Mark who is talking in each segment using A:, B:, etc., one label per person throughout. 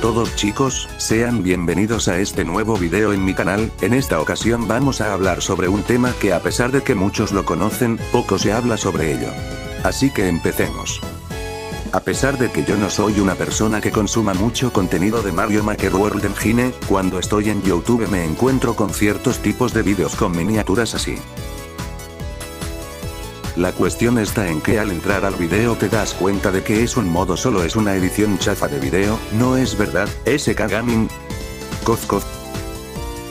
A: todos chicos, sean bienvenidos a este nuevo video en mi canal, en esta ocasión vamos a hablar sobre un tema que a pesar de que muchos lo conocen, poco se habla sobre ello. Así que empecemos. A pesar de que yo no soy una persona que consuma mucho contenido de Mario Maker World Engine, cuando estoy en YouTube me encuentro con ciertos tipos de vídeos con miniaturas así. La cuestión está en que al entrar al video te das cuenta de que es un modo solo es una edición chafa de video, ¿no es verdad? SK Gaming. Coz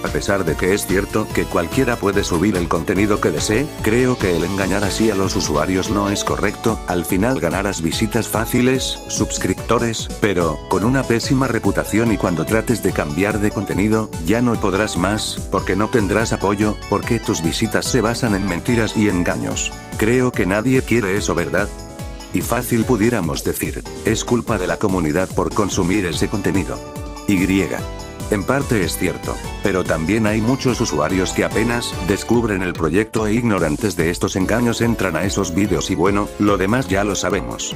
A: a pesar de que es cierto que cualquiera puede subir el contenido que desee, creo que el engañar así a los usuarios no es correcto, al final ganarás visitas fáciles, suscriptores, pero, con una pésima reputación y cuando trates de cambiar de contenido, ya no podrás más, porque no tendrás apoyo, porque tus visitas se basan en mentiras y engaños. Creo que nadie quiere eso, ¿verdad? Y fácil pudiéramos decir, es culpa de la comunidad por consumir ese contenido. Y. En parte es cierto, pero también hay muchos usuarios que apenas descubren el proyecto e ignorantes de estos engaños entran a esos vídeos y bueno, lo demás ya lo sabemos.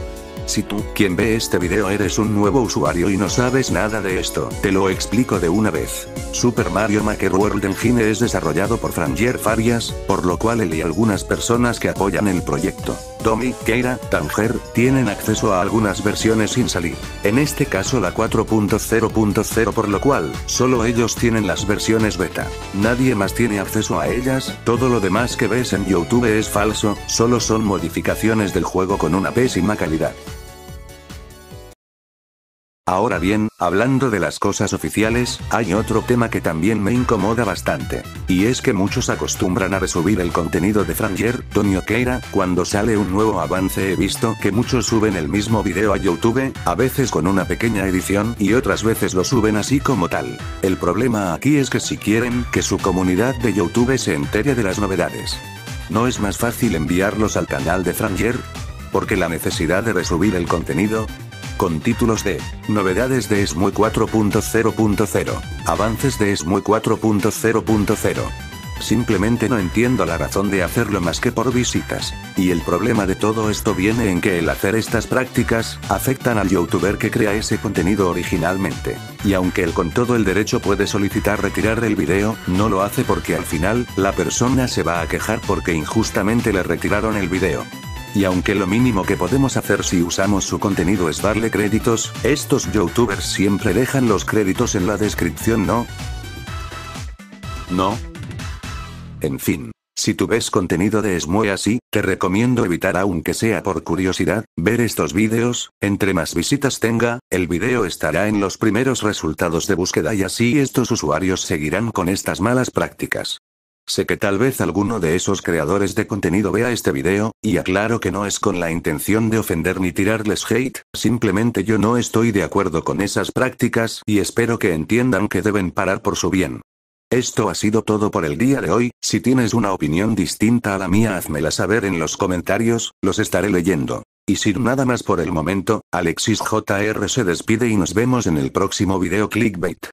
A: Si tú, quien ve este video eres un nuevo usuario y no sabes nada de esto, te lo explico de una vez. Super Mario Maker World Engine es desarrollado por Franger Farias, por lo cual él y algunas personas que apoyan el proyecto, Domi, Keira, Tanger, tienen acceso a algunas versiones sin salir. En este caso la 4.0.0 por lo cual, solo ellos tienen las versiones beta. Nadie más tiene acceso a ellas, todo lo demás que ves en YouTube es falso, solo son modificaciones del juego con una pésima calidad. Ahora bien, hablando de las cosas oficiales, hay otro tema que también me incomoda bastante. Y es que muchos acostumbran a resubir el contenido de Franger, Tony Keira, cuando sale un nuevo avance he visto que muchos suben el mismo video a YouTube, a veces con una pequeña edición y otras veces lo suben así como tal. El problema aquí es que si quieren que su comunidad de YouTube se entere de las novedades. ¿No es más fácil enviarlos al canal de Franger? Porque la necesidad de resubir el contenido, con títulos de Novedades de SMUE 4.0.0, Avances de SMUE 4.0.0. Simplemente no entiendo la razón de hacerlo más que por visitas. Y el problema de todo esto viene en que el hacer estas prácticas, afectan al youtuber que crea ese contenido originalmente. Y aunque él con todo el derecho puede solicitar retirar el video, no lo hace porque al final, la persona se va a quejar porque injustamente le retiraron el video. Y aunque lo mínimo que podemos hacer si usamos su contenido es darle créditos, estos youtubers siempre dejan los créditos en la descripción, ¿no? ¿No? En fin. Si tú ves contenido de Smue así, te recomiendo evitar aunque sea por curiosidad, ver estos vídeos, entre más visitas tenga, el video estará en los primeros resultados de búsqueda y así estos usuarios seguirán con estas malas prácticas. Sé que tal vez alguno de esos creadores de contenido vea este video, y aclaro que no es con la intención de ofender ni tirarles hate, simplemente yo no estoy de acuerdo con esas prácticas y espero que entiendan que deben parar por su bien. Esto ha sido todo por el día de hoy, si tienes una opinión distinta a la mía házmela saber en los comentarios, los estaré leyendo. Y sin nada más por el momento, Alexis JR se despide y nos vemos en el próximo video clickbait.